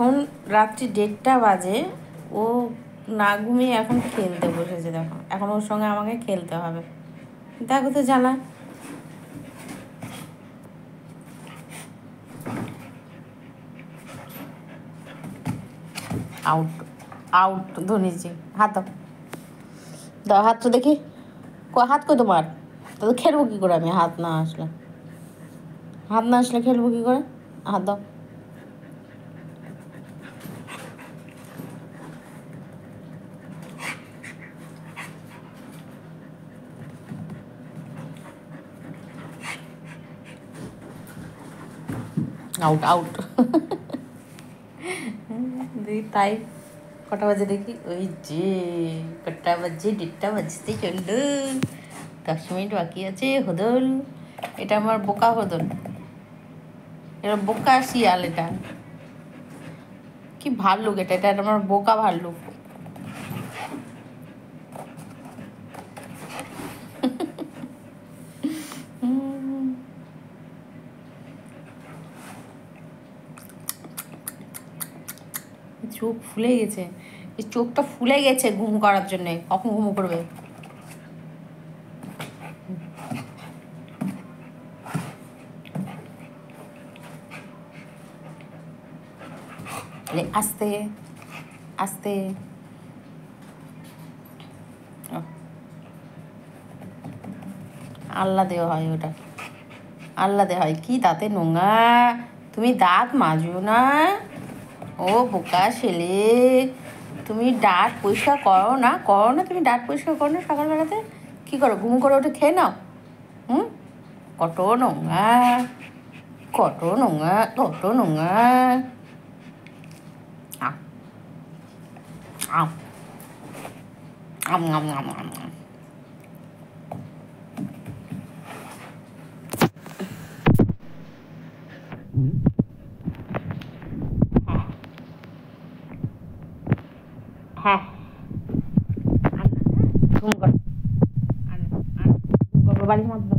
এখন রাত্রি দেড়টা বাজে, ও না ঘুমিয়ে এখন খেলতে বসেছে দেখো। এখন ওর সঙ্গে আমাকে খেলতে হবে। দেখো তো জ্বালা। আউট আউট ধরেছি হাত দাও। হাত তো দেখি। হাত কই তোমার? তাহলে খেলব কী করে আমি? হাত না আসলে। হাত না আসলে খেলব কী করে? হাত দাও। আউট আউট দুই তাই কটা বাজে দেখি? ওই যে কটা বাজে, দেড়টা বাজতে চলল। দশ মিনিট বাকি আছে, হদল। এটা আমার বোকা হদল। এটা বোকা শিয়াল এটা। কি ভাল্লুক এটা এটা আমার বোকা ভাল্লুক। চোখ ফুলে গেছে। এই চোখটা ফুলে গেছে ঘুম করার জন্যে। কখন ঘুম করবে? আস্তে আস্তে। আল্লা দেওয়া হয় ওটা। আল্লা দেওয়া হয়। কি দাঁতে নোংরা? তুমি দাঁত মাজো না। ও বোকা ছেলে, তুমি ডাট পরিষ্কার করো না করো না, তুমি ডাট পরিষ্কার করো না সকালবেলাতে? কী করো, ঘুম করে ওঠে খেয়ে নাও? হুম? কত নোংরা কত নোংরা কত নোংরা। আম আম আম আম আম আম। হ্যাঁ। কর। বাড়ির মধ্যে